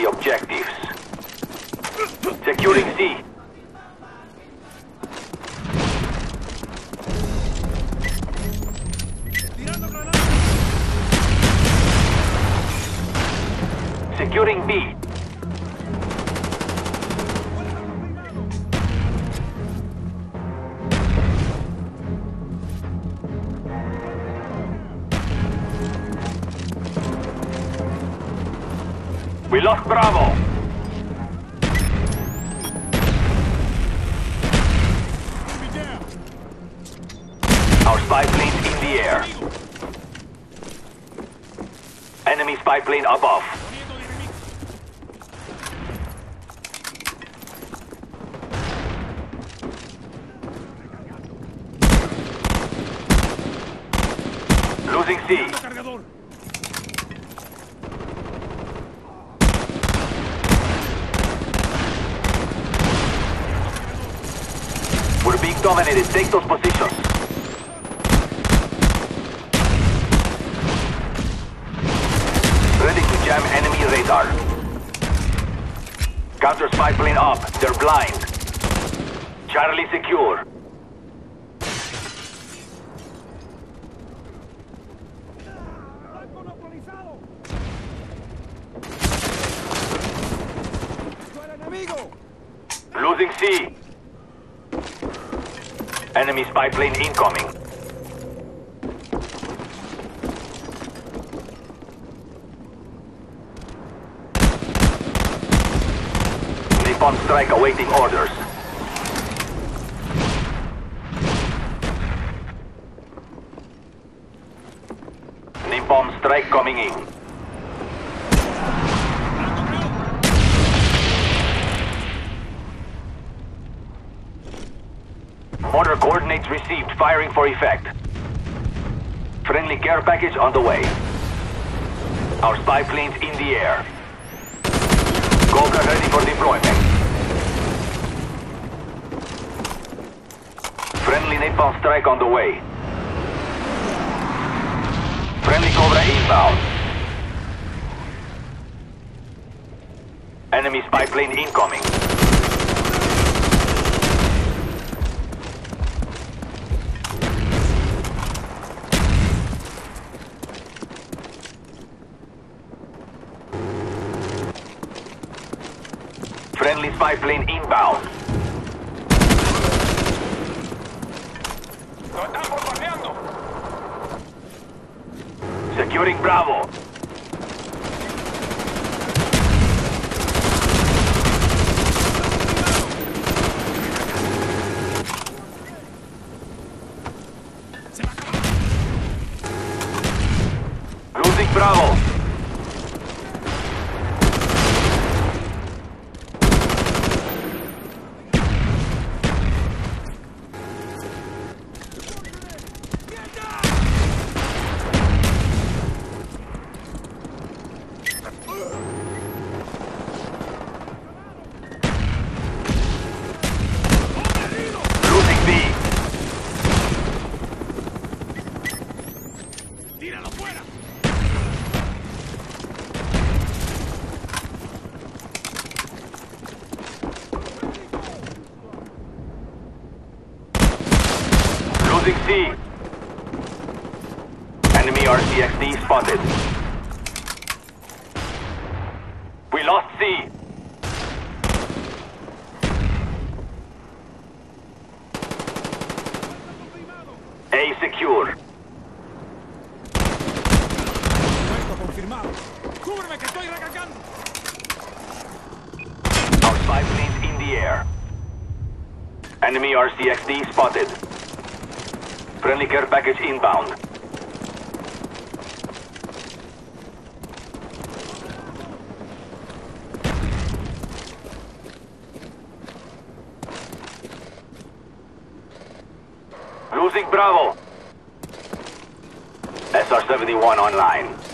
the objectives. Securing C. Securing B. lost Bravo. Our spy plane's in the air. Enemy spy plane above. Losing C. dominated. Take those positions. Ready to jam enemy radar. Counter spy plane up. They're blind. Charlie secure. Losing C. Enemy spy plane incoming. Napalm strike awaiting orders. Napalm strike coming in. Coordinates received. Firing for effect. Friendly care package on the way. Our spy planes in the air. Cobra ready for deployment. Friendly napalm strike on the way. Friendly Cobra inbound. Enemy spy plane incoming. Friendly spy plane inbound. ¡Lo están bombardeando! Securing Bravo. Losing Bravo. Losing B. ¡Tíralo fuera! Losing C. Enemy RCXD spotted. We lost C. A secure. Our spy planes in the air. Enemy RCXD spotted. Friendly care package inbound. Losing Bravo. SR-71 online.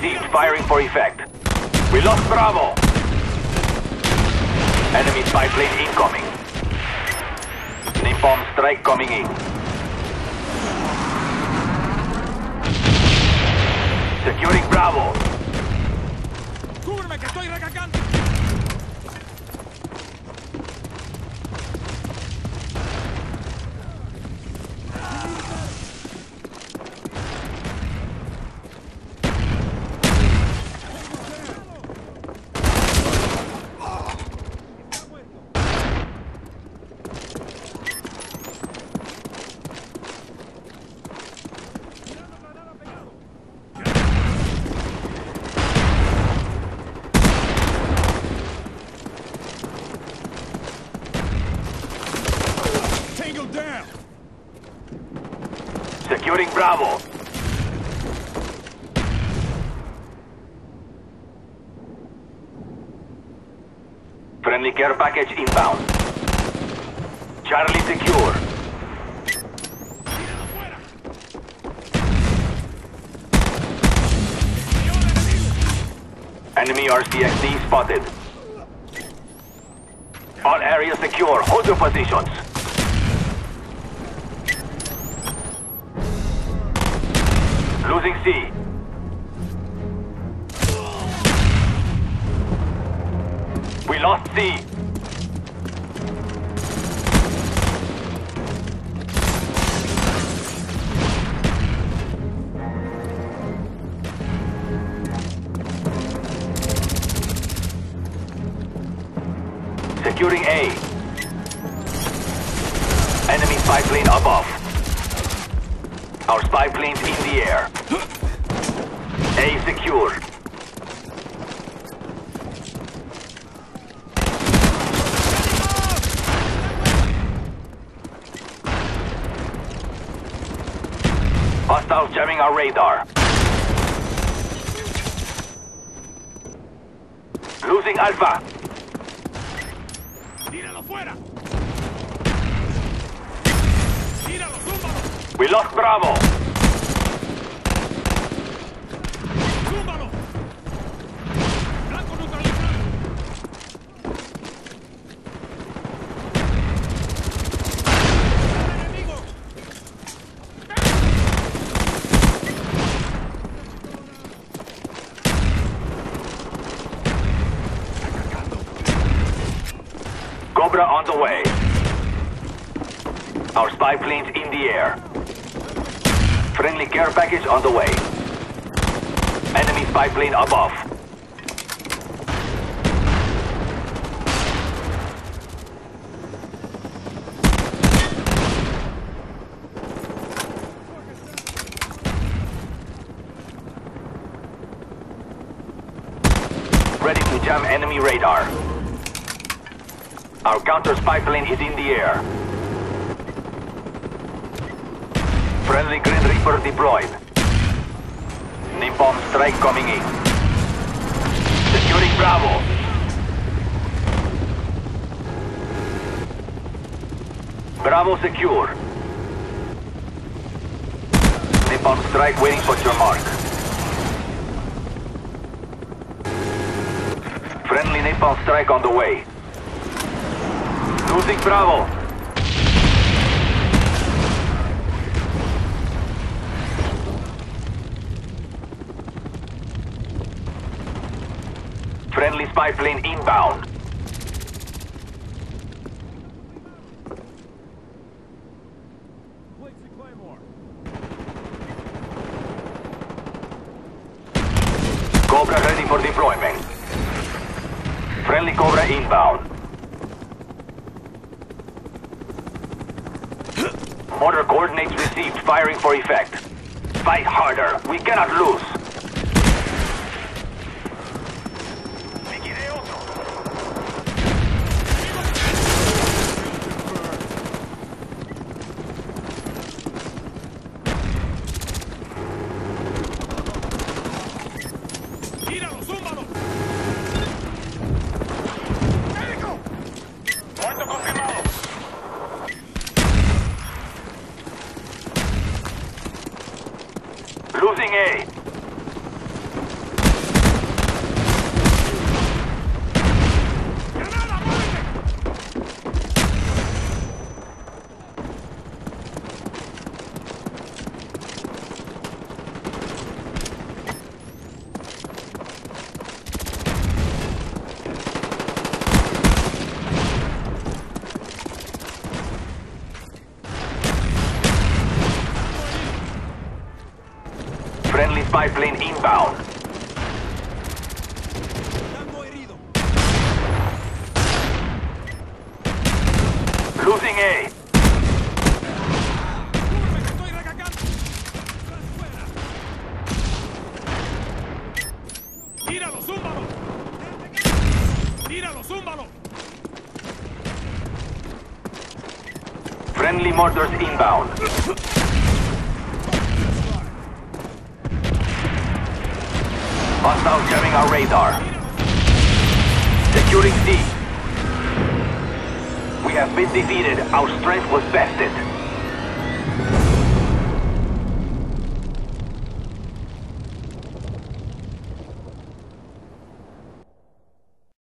Received. Firing for effect. We lost Bravo. Enemy spy plane incoming. Napalm strike coming in. Securing Bravo. Friendly care package inbound. Charlie secure. Enemy RCXD spotted. All areas secure. Hold your positions. Losing C. We lost C. Our radar. Losing Alpha. ¡Tíralo fuera! ¡Tíralo, zúmbalo! We lost Bravo. Cobra on the way. Our spy plane's in the air. Friendly care package on the way. Enemy spy plane above. Ready to jam enemy radar. Our counter spy plane is in the air. Friendly Grim Reaper deployed. Napalm strike coming in. Securing Bravo. Bravo secure. Napalm strike waiting for your mark. Friendly Napalm strike on the way. Losing Bravo. Friendly spy plane inbound. Cobra ready for deployment. Friendly Cobra inbound. Order coordinates received. Firing for effect. Fight harder. We cannot lose. Losing A. spy plane inbound. Losing A. Cúbreme que estoy recargando. Tras fuera. Tíralo, zúmbalo. Tíralo, zúmbalo. Friendly mortars inbound. Hostiles jamming our radar. Securing C. We have been defeated. Our strength was bested.